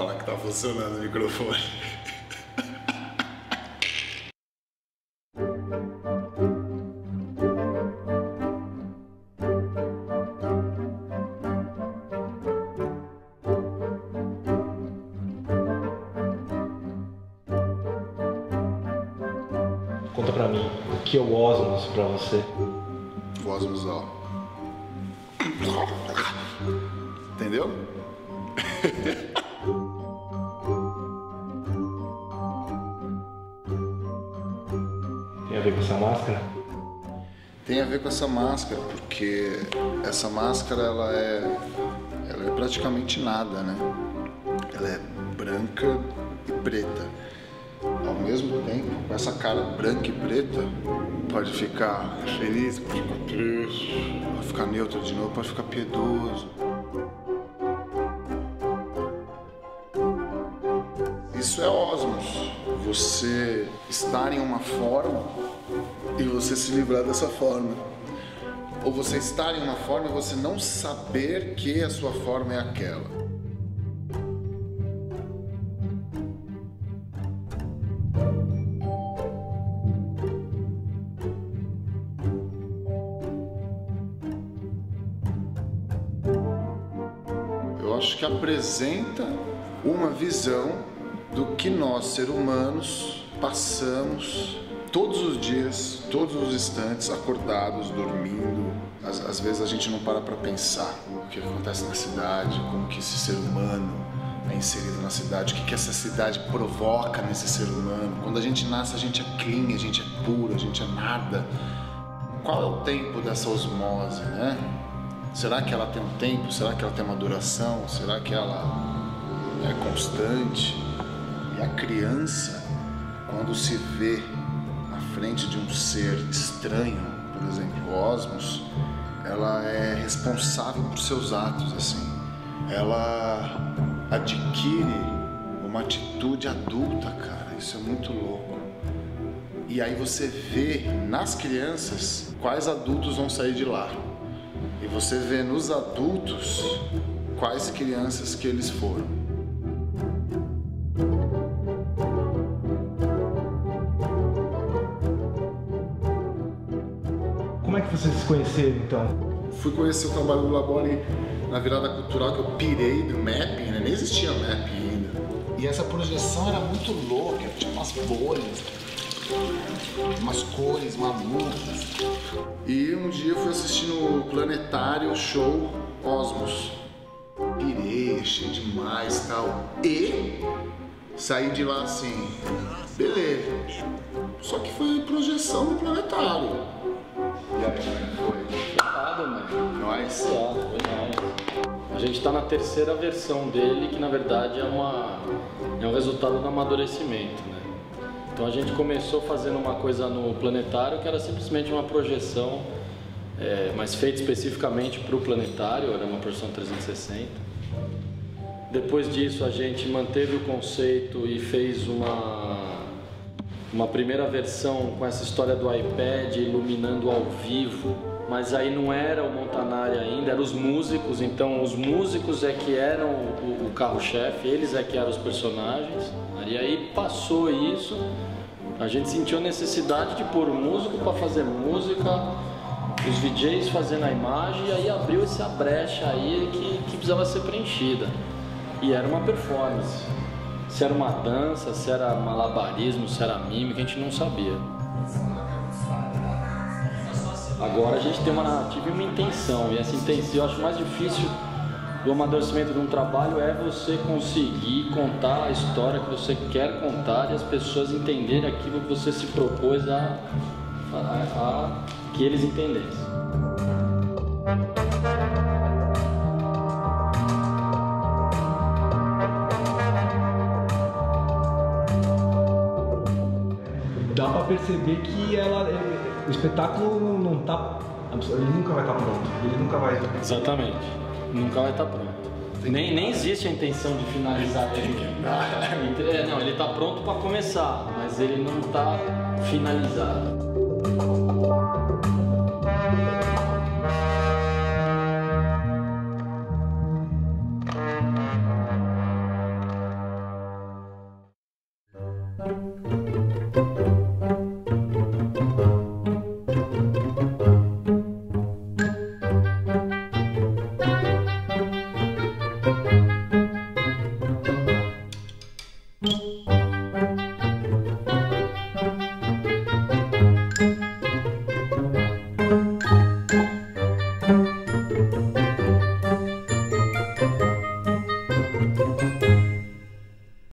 falar que tá funcionando o microfone. Conta pra mim, o que é o Osmos pra você? O Osmos, ó. Entendeu? Tem a ver com essa máscara? Tem a ver com essa máscara, porque essa máscara ela é, ela é praticamente nada, né? Ela é branca e preta. Ao mesmo tempo, com essa cara branca e preta, pode ficar feliz, pode ficar triste, pode ficar neutro de novo, pode ficar piedoso. Isso é osmos. Você estar em uma forma e você se livrar dessa forma. Ou você estar em uma forma e você não saber que a sua forma é aquela. Eu acho que apresenta uma visão do que nós, seres humanos, passamos todos os dias, todos os instantes, acordados, dormindo. Às, às vezes a gente não para para pensar o que acontece na cidade, como que esse ser humano é inserido na cidade, o que, que essa cidade provoca nesse ser humano. Quando a gente nasce, a gente é clean, a gente é puro, a gente é nada. Qual é o tempo dessa osmose, né? Será que ela tem um tempo? Será que ela tem uma duração? Será que ela é constante? A criança, quando se vê na frente de um ser estranho, por exemplo, Osmos, ela é responsável por seus atos, assim. Ela adquire uma atitude adulta, cara. Isso é muito louco. E aí você vê nas crianças quais adultos vão sair de lá. E você vê nos adultos quais crianças que eles foram. É que vocês se conheceram então? Fui conhecer o trabalho do Labore na virada cultural que eu pirei do mapping, né? nem existia mapping ainda. E essa projeção era muito louca, tinha umas bolhas, umas cores malucas. E um dia eu fui assistir no Planetário Show Osmos. Pirei, achei demais tal. E saí de lá assim, beleza. Só que foi projeção do planetário. E aí, como é foi? Nós. Exato, foi. A gente tá na terceira versão dele, que na verdade é, uma, é um resultado do amadurecimento, né? Então a gente começou fazendo uma coisa no planetário que era simplesmente uma projeção, é, mas feita especificamente para o planetário, era uma projeção 360. Depois disso a gente manteve o conceito e fez uma uma primeira versão com essa história do iPad iluminando ao vivo, mas aí não era o Montanari ainda, eram os músicos, então os músicos é que eram o, carro-chefe, eles é que eram os personagens. E aí passou isso, a gente sentiu a necessidade de pôr músico para fazer música, os VJs fazendo a imagem, e aí abriu essa brecha aí que, que precisava ser preenchida. E era uma performance. Se era uma dança, se era malabarismo, se era mímica, a gente não sabia. Agora a gente tem uma narrativa e uma intenção, e essa intenção eu acho mais difícil do amadurecimento de um trabalho é você conseguir contar a história que você quer contar e as pessoas entenderem aquilo que você se propôs a, a, a que eles entendessem. Perceber que ela, é- o espetáculo não tá. Ele nunca vai estar pronto. Ele nunca vai. Exatamente. Nunca vai estar pronto. Nem, nem existe a intenção de finalizar ele. É, Não, ele está pronto para começar, mas ele não está finalizado.